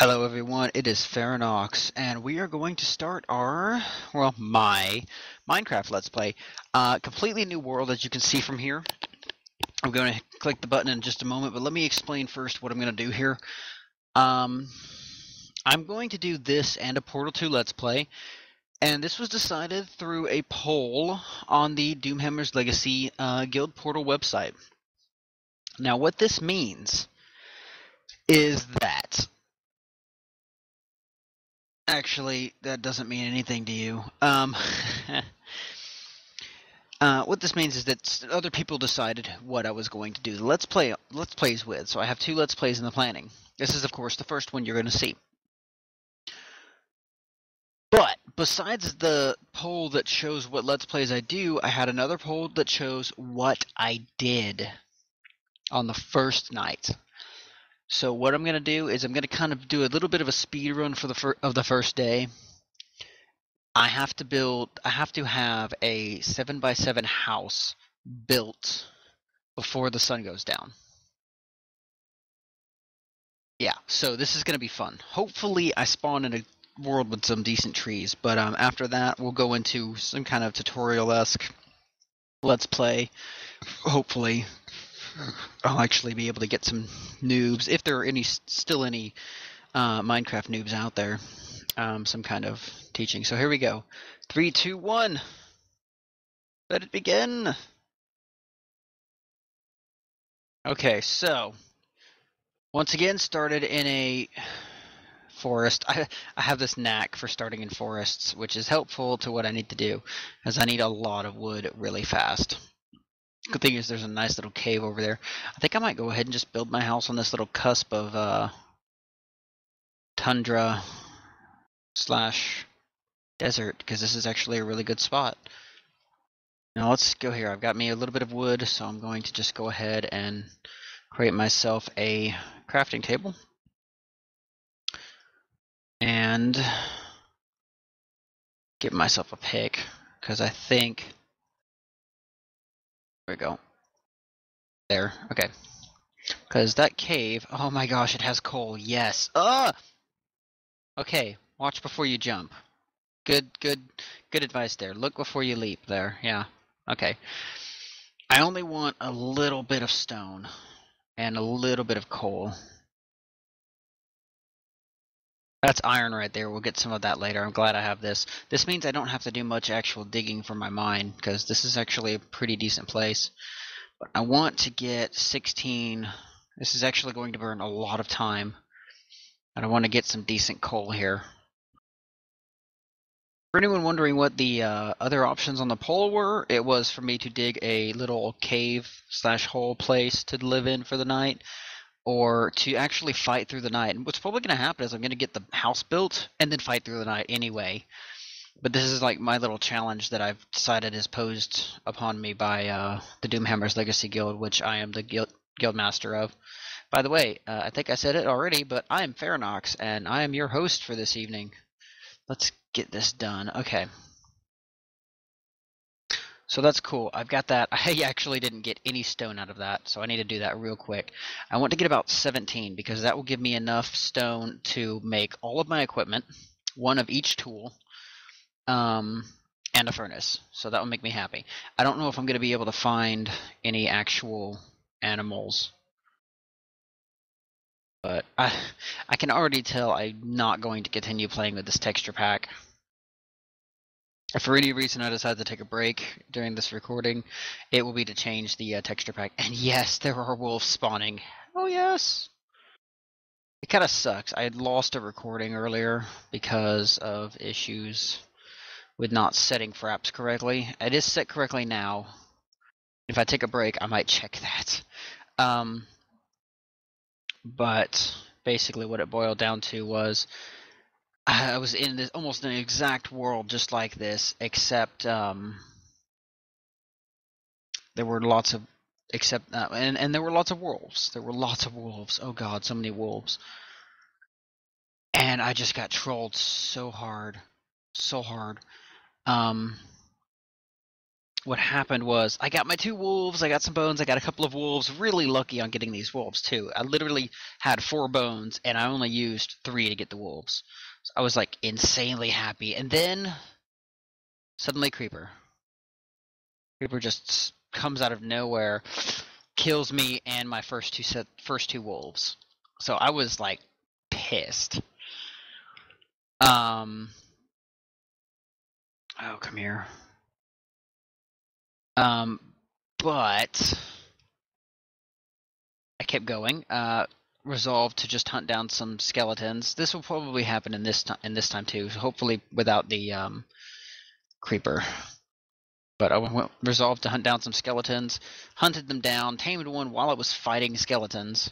Hello everyone, it is Farronox, and we are going to start our, well, my Minecraft Let's Play. Uh, completely new world, as you can see from here. I'm going to click the button in just a moment, but let me explain first what I'm going to do here. Um, I'm going to do this and a Portal 2 Let's Play, and this was decided through a poll on the Doomhammer's Legacy uh, Guild Portal website. Now, what this means is that Actually, that doesn't mean anything to you. Um, uh, what this means is that other people decided what I was going to do. Let's play. Let's plays with. So I have two let's plays in the planning. This is, of course, the first one you're going to see. But besides the poll that shows what let's plays I do, I had another poll that shows what I did on the first night. So what I'm gonna do is I'm gonna kind of do a little bit of a speed run for the fir- of the first day. I have to build. I have to have a seven by seven house built before the sun goes down. Yeah, so this is gonna be fun. Hopefully, I spawn in a world with some decent trees, but um, after that, we'll go into some kind of tutorial esque let's play. Hopefully, I'll actually be able to get some noobs, if there are any still any uh, Minecraft noobs out there, um, some kind of teaching. So here we go. Three, two, one. Let it begin. Okay, so once again, started in a forest. I, I have this knack for starting in forests, which is helpful to what I need to do, as I need a lot of wood really fast. Good thing is there's a nice little cave over there. I think I might go ahead and just build my house on this little cusp of uh, tundra slash desert because this is actually a really good spot. Now let's go here. I've got me a little bit of wood, so I'm going to just go ahead and create myself a crafting table. And give myself a pick because I think we go. There. Okay. Because that cave. Oh my gosh, it has coal. Yes. Ah. Okay. Watch before you jump. Good. Good. Good advice there. Look before you leap. There. Yeah. Okay. I only want a little bit of stone and a little bit of coal. That's iron right there. We'll get some of that later. I'm glad I have this. This means I don't have to do much actual digging for my mine because this is actually a pretty decent place. But I want to get 16. This is actually going to burn a lot of time. And I want to get some decent coal here. For anyone wondering what the uh, other options on the poll were, it was for me to dig a little cave slash hole place to live in for the night or to actually fight through the night. And what's probably going to happen is I'm going to get the house built and then fight through the night anyway. But this is like my little challenge that I've decided is posed upon me by uh, the Doomhammer's Legacy Guild, which I am the guild, guild master of. By the way, uh, I think I said it already, but I am Farronox, and I am your host for this evening. Let's get this done. Okay. So that's cool. I've got that. I actually didn't get any stone out of that, so I need to do that real quick. I want to get about 17 because that will give me enough stone to make all of my equipment, one of each tool, um, and a furnace. So that will make me happy. I don't know if I'm going to be able to find any actual animals. But I, I can already tell I'm not going to continue playing with this texture pack. If for any reason I decide to take a break during this recording, it will be to change the uh, texture pack. And yes, there are wolves spawning. Oh yes. It kind of sucks. I had lost a recording earlier because of issues with not setting fraps correctly. It is set correctly now. If I take a break, I might check that. Um, but basically, what it boiled down to was I was in this almost an exact world just like this, except um, there were lots of except uh, and and there were lots of wolves. There were lots of wolves. Oh god, so many wolves. And I just got trolled so hard, so hard. Um, what happened was I got my two wolves, I got some bones, I got a couple of wolves. Really lucky on getting these wolves too. I literally had four bones and I only used three to get the wolves. I was like insanely happy. And then suddenly creeper. Creeper just comes out of nowhere, kills me and my first two set first two wolves. So I was like pissed. Um Oh, come here. Um, but I kept going. Uh, resolved to just hunt down some skeletons. This will probably happen in this time. In this time too. Hopefully without the um, creeper. But I resolved to hunt down some skeletons. Hunted them down. Tamed one while I was fighting skeletons.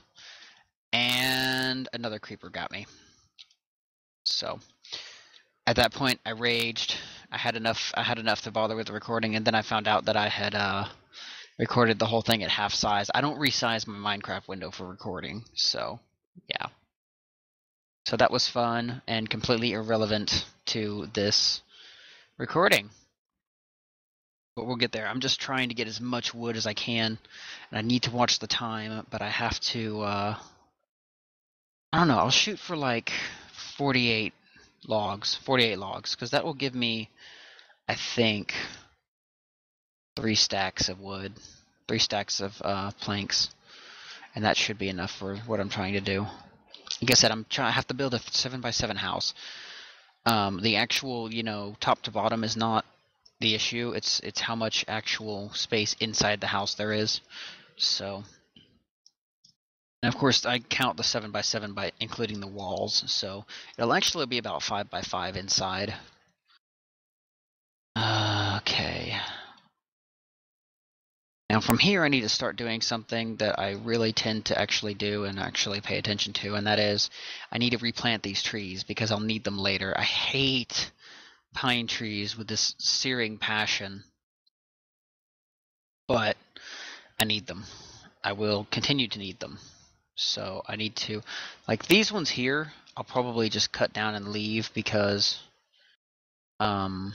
And another creeper got me. So at that point, I raged. I had enough. I had enough to bother with the recording, and then I found out that I had uh, recorded the whole thing at half size. I don't resize my Minecraft window for recording, so yeah. So that was fun and completely irrelevant to this recording. But we'll get there. I'm just trying to get as much wood as I can, and I need to watch the time, but I have to. Uh, I don't know. I'll shoot for like 48 logs, 48 logs, because that will give me, I think, three stacks of wood, three stacks of uh, planks, and that should be enough for what I'm trying to do. Like I said, I'm trying. I have to build a seven by seven house. Um, the actual, you know, top to bottom is not the issue. It's it's how much actual space inside the house there is. So and of course, I count the 7 by 7 by including the walls, so it'll actually be about 5 by 5 inside. Okay. Now from here I need to start doing something that I really tend to actually do and actually pay attention to, and that is I need to replant these trees because I'll need them later. I hate pine trees with this searing passion, but I need them. I will continue to need them. So I need to, like these ones here, I'll probably just cut down and leave because, um,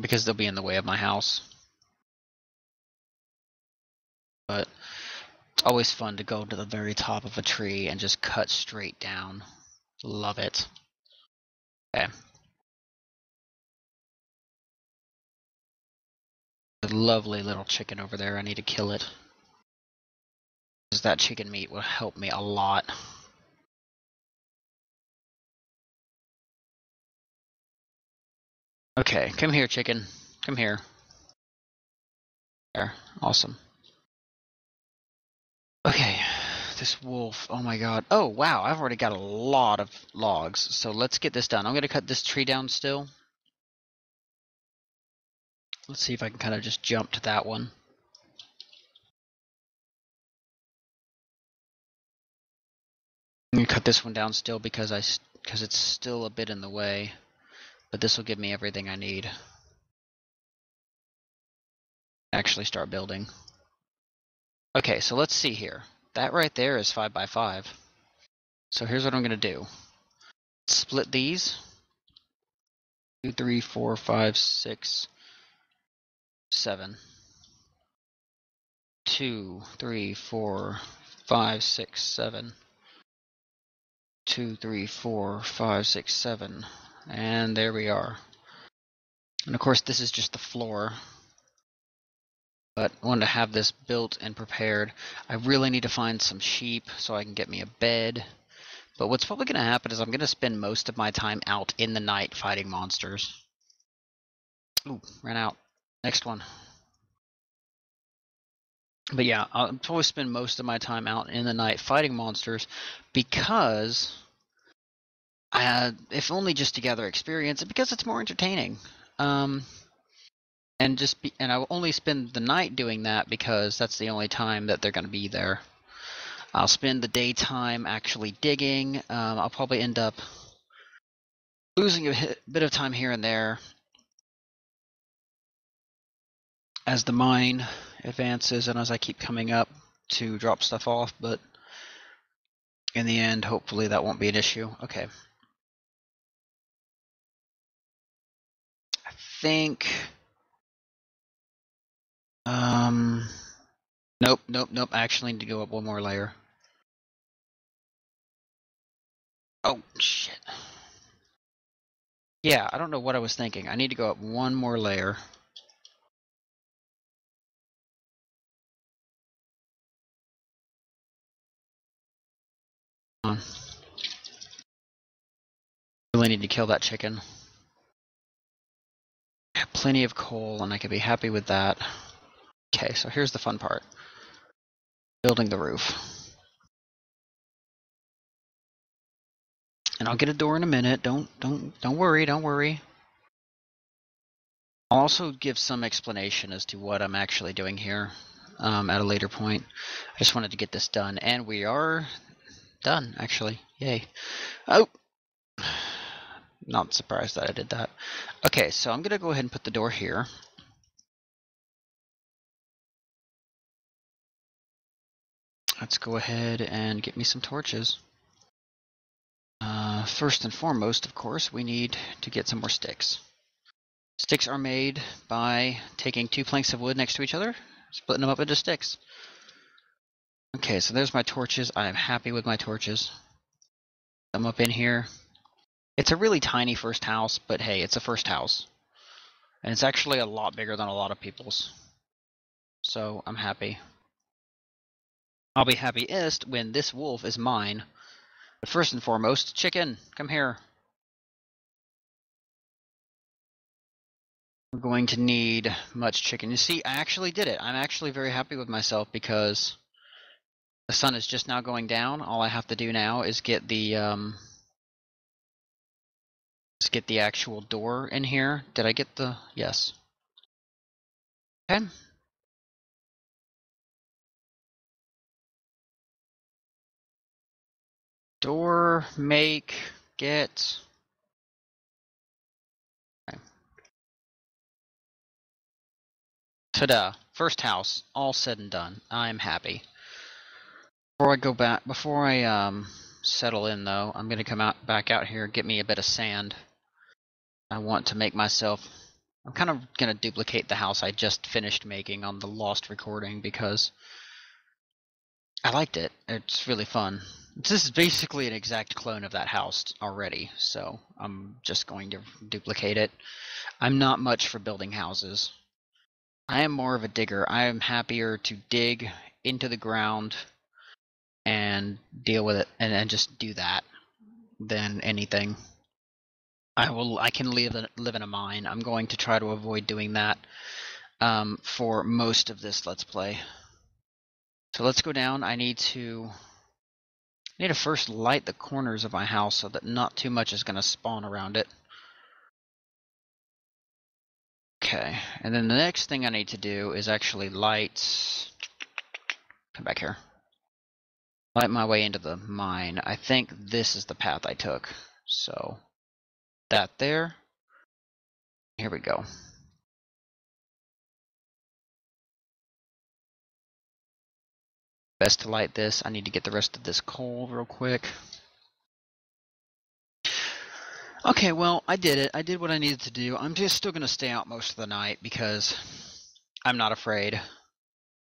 because they'll be in the way of my house. But it's always fun to go to the very top of a tree and just cut straight down. Love it. Okay. A lovely little chicken over there. I need to kill it Because that chicken meat will help me a lot. Okay, come here, chicken. Come here. There. Awesome. Okay, this wolf. Oh my god. Oh, wow. I've already got a lot of logs. So let's get this done. I'm going to cut this tree down still. Let's see if I can kind of just jump to that one. I'm gonna cut this one down still because I because it's still a bit in the way, but this will give me everything I need. Actually start building. Okay, so let's see here. That right there is 5 by 5 So here's what I'm going to do. Split these. Two, three, four, five, six, seven. Two, three, four, five, six, seven two, three, four, five, six, seven. And there we are. And of course, this is just the floor. But I wanted to have this built and prepared. I really need to find some sheep so I can get me a bed. But what's probably going to happen is I'm going to spend most of my time out in the night fighting monsters. Ooh, ran out. Next one. But yeah, I'll probably spend most of my time out in the night fighting monsters because if only just to gather experience, because it's more entertaining. Um, and just be, and I will only spend the night doing that because that's the only time that they're going to be there. I'll spend the daytime actually digging. Um, I'll probably end up losing a bit of time here and there as the mine advances and as I keep coming up to drop stuff off, but in the end, hopefully that won't be an issue. Okay. I think Um, nope, nope, nope. I actually need to go up one more layer. Oh, shit. Yeah, I don't know what I was thinking. I need to go up one more layer. Really need to kill that chicken. I have plenty of coal, and I can be happy with that. Okay, so here's the fun part. Building the roof. And I'll get a door in a minute. Don't don't don't worry, don't worry. I'll also give some explanation as to what I'm actually doing here um, at a later point. I just wanted to get this done, and we are done, actually. Yay. Oh! Not surprised that I did that. Okay, so I'm going to go ahead and put the door here. Let's go ahead and get me some torches. Uh, first and foremost, of course, we need to get some more sticks. Sticks are made by taking two planks of wood next to each other, splitting them up into sticks. Okay, so there's my torches. I'm happy with my torches. I'm up in here. It's a really tiny first house, but hey, it's a first house. And it's actually a lot bigger than a lot of people's. So I'm happy. I'll be happiest when this wolf is mine. But first and foremost, chicken, come here. We're going to need much chicken. You see, I actually did it. I'm actually very happy with myself because the sun is just now going down. All I have to do now is get the um, just get the actual door in here. Did I get the yes? Okay. Door make get. Ta-da! First house, all said and done. I'm happy. Before I go back, before I um settle in though, I'm gonna come out back out here, get me a bit of sand. I want to make myself. I'm kind of gonna duplicate the house I just finished making on the lost recording because I liked it. It's really fun. This is basically an exact clone of that house already, so I'm just going to duplicate it. I'm not much for building houses. I am more of a digger. I am happier to dig into the ground and deal with it and, and just do that than anything. I will I can live in, live in a mine. I'm going to try to avoid doing that um, for most of this let's play. So let's go down. I need to need to first light the corners of my house so that not too much is going to spawn around it. Okay, and then the next thing I need to do is actually light. Come back here. Light my way into the mine. I think this is the path I took. So, that there. Here we go. Best to light this. I need to get the rest of this coal real quick. Okay, well, I did it. I did what I needed to do. I'm just still going to stay out most of the night because I'm not afraid.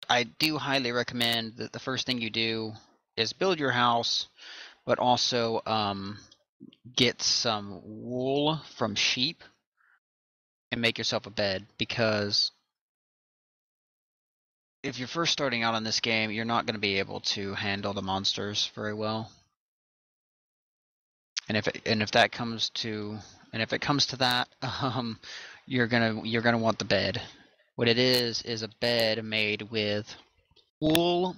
I do highly recommend that the first thing you do is build your house, but also um, get some wool from sheep and make yourself a bed because if you're first starting out on this game, you're not going to be able to handle the monsters very well. And if it, and if that comes to and if it comes to that, um, you're gonna you're gonna want the bed. What it is is a bed made with wool.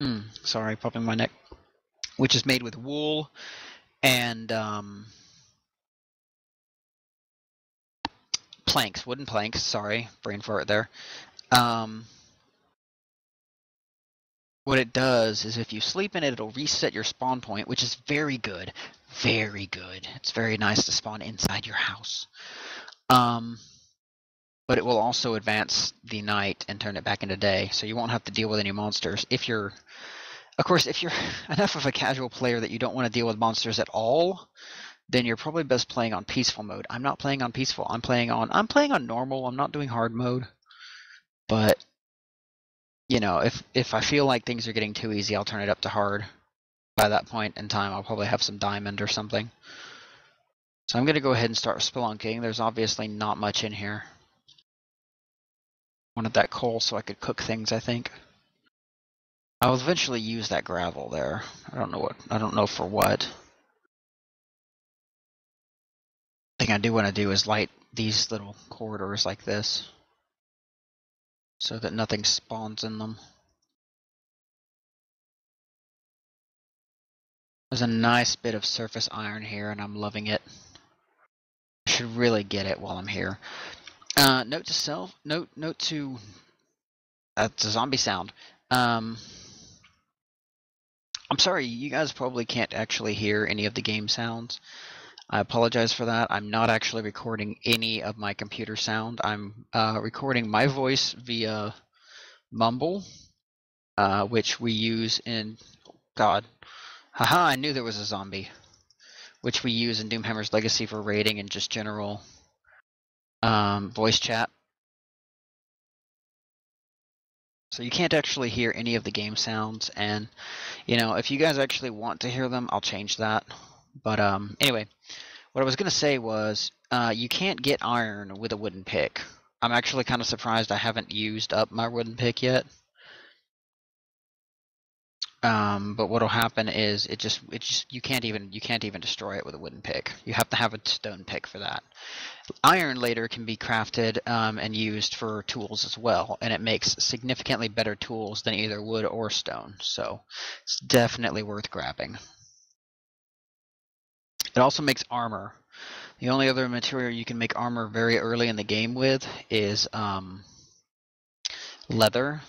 Mm, sorry, popping my neck. Which is made with wool and um, planks, wooden planks. Sorry, brain fart there. Um, what it does is if you sleep in it, it'll reset your spawn point, which is very good. Very good. It's very nice to spawn inside your house. Um, but it will also advance the night and turn it back into day, so you won't have to deal with any monsters. If you're, of course, if you're enough of a casual player that you don't want to deal with monsters at all, then you're probably best playing on peaceful mode. I'm not playing on peaceful. I'm playing on I'm playing on normal. I'm not doing hard mode. But you know, if if I feel like things are getting too easy, I'll turn it up to hard. By that point in time, I'll probably have some diamond or something. So I'm going to go ahead and start spelunking. There's obviously not much in here. Wanted that coal so I could cook things, I think. I'll eventually use that gravel there. I don't know what, I don't know for what. thing I do want to do is light these little corridors like this so that nothing spawns in them. There's a nice bit of surface iron here and I'm loving it. I should really get it while I'm here. Uh, note to self, note, note to, that's a zombie sound. Um, I'm sorry, you guys probably can't actually hear any of the game sounds. I apologize for that. I'm not actually recording any of my computer sound. I'm uh, recording my voice via Mumble, uh, which we use in God. Haha, I knew there was a zombie. Which we use in Doomhammer's Legacy for raiding and just general um, voice chat. So you can't actually hear any of the game sounds, and you know if you guys actually want to hear them, I'll change that. But um, anyway, what I was gonna say was uh, you can't get iron with a wooden pick. I'm actually kind of surprised I haven't used up my wooden pick yet. Um, but what'll happen is it just it just you can't even you can't even destroy it with a wooden pick. You have to have a stone pick for that. Iron later can be crafted um, and used for tools as well, and it makes significantly better tools than either wood or stone. So it's definitely worth grabbing. It also makes armor. The only other material you can make armor very early in the game with is um, leather.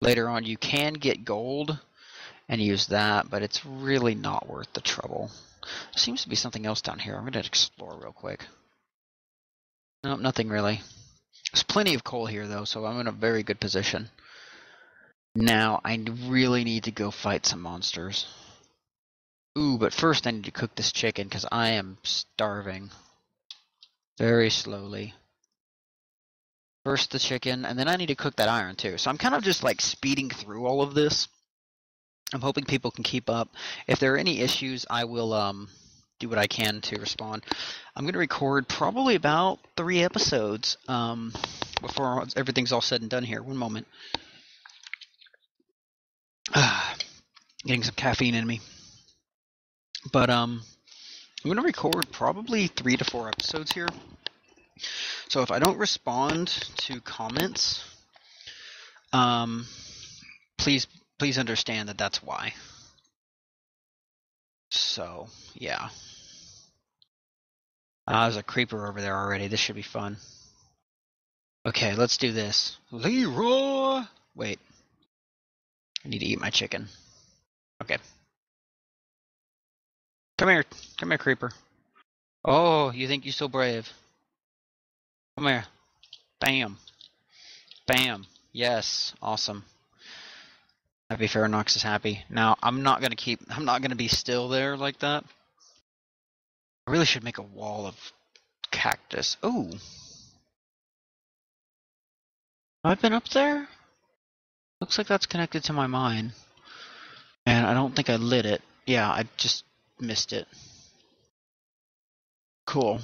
Later on, you can get gold and use that, but it's really not worth the trouble. There seems to be something else down here. I'm going to explore real quick. Nope, nothing really. There's plenty of coal here, though, so I'm in a very good position. Now, I really need to go fight some monsters. Ooh, but first I need to cook this chicken because I am starving. Very slowly. First the chicken, and then I need to cook that iron too. So I'm kind of just like speeding through all of this. I'm hoping people can keep up. If there are any issues, I will um, do what I can to respond. I'm going to record probably about three episodes um, before everything's all said and done here. One moment. Getting some caffeine in me. But um, I'm going to record probably three to four episodes here. So if I don't respond to comments, um, please please understand that that's why. So yeah. Uh, there's a creeper over there already. This should be fun. Okay, let's do this. Leroy! Wait. I need to eat my chicken. Okay. Come here. Come here, creeper. Oh, you think you're so brave. Come here. Bam. Bam. Yes. Awesome. Happy Farronox is happy. Now, I'm not gonna keep, I'm not gonna be still there like that. I really should make a wall of cactus. Oh. I've been up there? Looks like that's connected to my mine. And I don't think I lit it. Yeah, I just missed it. Cool.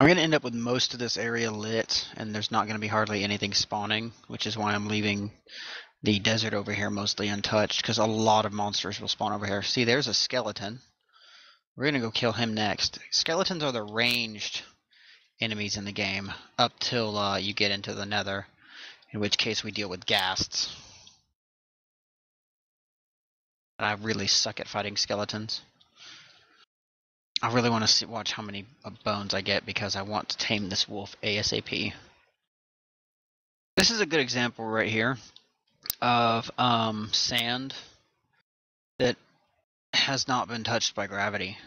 I'm going to end up with most of this area lit, and there's not going to be hardly anything spawning, which is why I'm leaving the desert over here mostly untouched, because a lot of monsters will spawn over here. See, there's a skeleton. We're going to go kill him next. Skeletons are the ranged enemies in the game, up till uh, you get into the nether, in which case we deal with ghasts. I really suck at fighting skeletons. I really want to see, watch how many uh, bones I get because I want to tame this wolf ASAP. This is a good example right here of um, sand that has not been touched by gravity.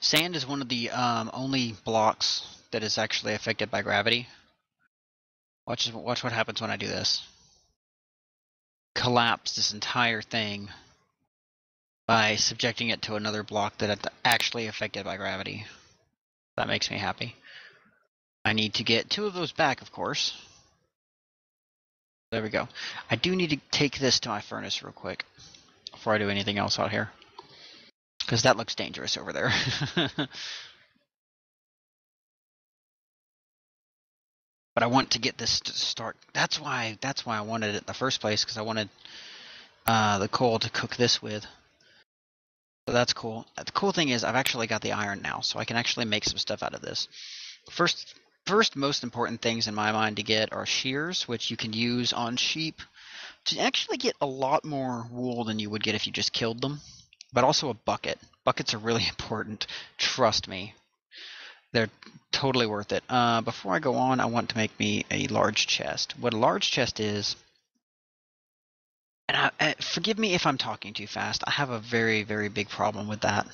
Sand is one of the um, only blocks that is actually affected by gravity. Watch, watch what happens when I do this. Collapse this entire thing by subjecting it to another block that it's actually affected by gravity. That makes me happy. I need to get two of those back, of course. There we go. I do need to take this to my furnace real quick before I do anything else out here. Because that looks dangerous over there. but I want to get this to start. That's why. That's why I wanted it in the first place because I wanted uh, the coal to cook this with. So that's cool. The cool thing is I've actually got the iron now, so I can actually make some stuff out of this. First, first most important things in my mind to get are shears, which you can use on sheep to actually get a lot more wool than you would get if you just killed them. But also a bucket. Buckets are really important. Trust me. They're totally worth it. Uh, before I go on, I want to make me a large chest. What a large chest is, and I, uh, forgive me if I'm talking too fast. I have a very, very big problem with that.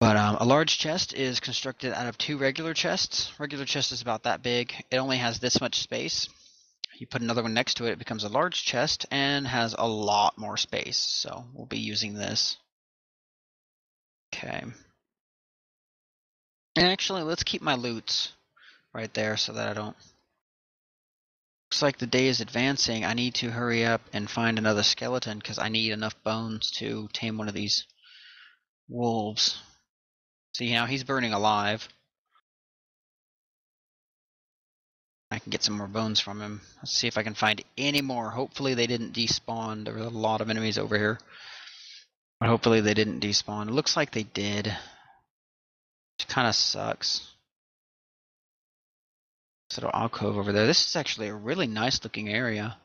But um, a large chest is constructed out of two regular chests. Regular chest is about that big. It only has this much space. You put another one next to it, it becomes a large chest and has a lot more space. So we'll be using this. Okay. And actually, let's keep my loots right there so that I don't... Looks like the day is advancing. I need to hurry up and find another skeleton because I need enough bones to tame one of these wolves. See, now he's burning alive. I can get some more bones from him. Let's see if I can find any more. Hopefully they didn't despawn. There were a lot of enemies over here. But hopefully they didn't despawn. It looks like they did. Which kind of sucks. Little alcove over there. This is actually a really nice looking area.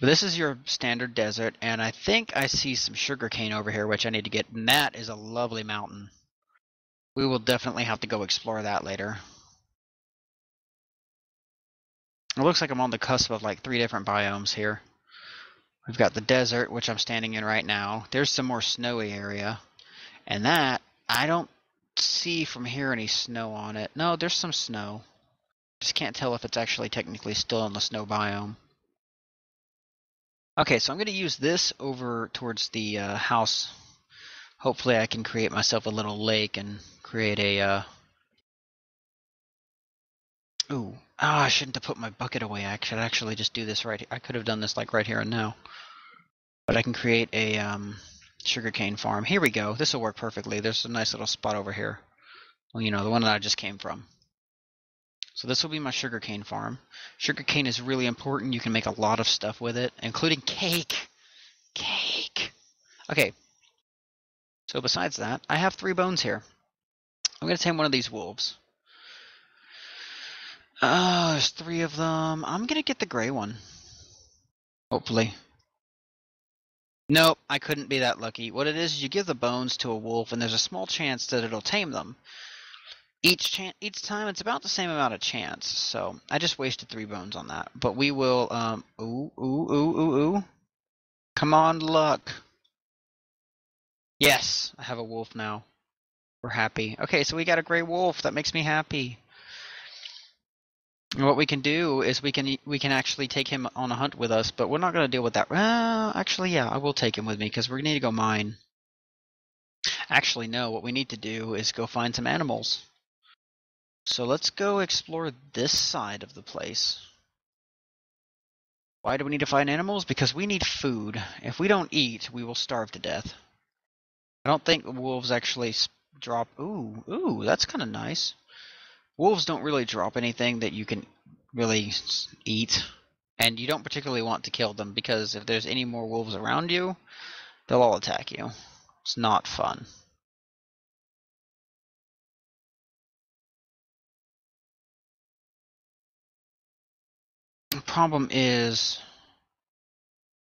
But this is your standard desert, and I think I see some sugarcane over here, which I need to get. And that is a lovely mountain. We will definitely have to go explore that later. It looks like I'm on the cusp of like three different biomes here. We've got the desert, which I'm standing in right now. There's some more snowy area. And that, I don't see from here any snow on it. No, there's some snow. Just can't tell if it's actually technically still in the snow biome. Okay, so I'm going to use this over towards the uh, house. Hopefully I can create myself a little lake and create a... Uh... Ooh, oh, I shouldn't have put my bucket away. I should actually just do this right. here. I could have done this like right here and now. But I can create a um, sugarcane farm. Here we go. This will work perfectly. There's a nice little spot over here. Well, you know, the one that I just came from. So this will be my sugarcane farm. Sugarcane is really important. You can make a lot of stuff with it, including cake. Cake. Okay. So besides that, I have three bones here. I'm going to tame one of these wolves. Oh, there's three of them. I'm going to get the gray one. Hopefully. Nope, I couldn't be that lucky. What it is, is you give the bones to a wolf, and there's a small chance that it'll tame them. Each chance each time it's about the same amount of chance so i just wasted three bones on that. But we will um ooh ooh ooh ooh ooh. Come on luck. Yes i have a wolf now. We're happy. Okay so we got a gray wolf. That makes me happy and what we can do is we can we can actually take him on a hunt with us but we're not going to deal with that well actually yeah i will take him with me because we need to go mine actually no what we need to do is go find some animals so let's go explore this side of the place. Why do we need to find animals? Because we need food. If we don't eat, we will starve to death. I don't think wolves actually drop... Ooh, ooh, that's kind of nice. Wolves don't really drop anything that you can really eat. And you don't particularly want to kill them because if there's any more wolves around you, they'll all attack you. It's not fun. The problem is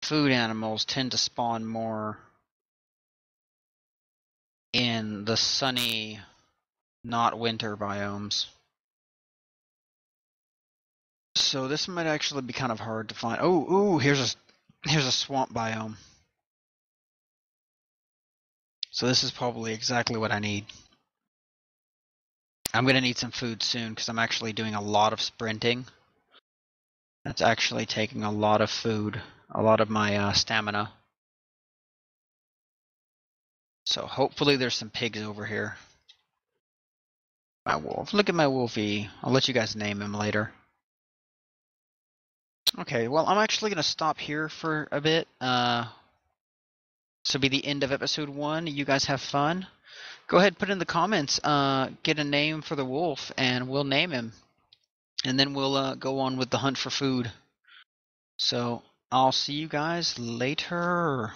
food animals tend to spawn more in the sunny, not winter biomes. So this might actually be kind of hard to find. Oh, ooh, here's a here's a swamp biome. So this is probably exactly what I need. I'm going to need some food soon because I'm actually doing a lot of sprinting. That's actually taking a lot of food, a lot of my uh, stamina. So hopefully there's some pigs over here. My wolf. Look at my wolfie. I'll let you guys name him later. Okay, well, I'm actually going to stop here for a bit. Uh, will be the end of episode one. You guys have fun. Go ahead, put in the comments, uh, get a name for the wolf, and we'll name him. And then we'll uh, go on with the hunt for food. So I'll see you guys later.